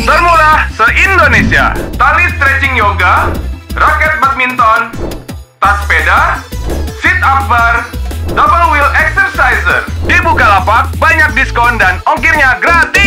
Termurah se-Indonesia. Tali stretching yoga, raket badminton, tas sepeda, sit up bar, double wheel exerciser. Di Bukalapak banyak diskon dan ongkirnya gratis.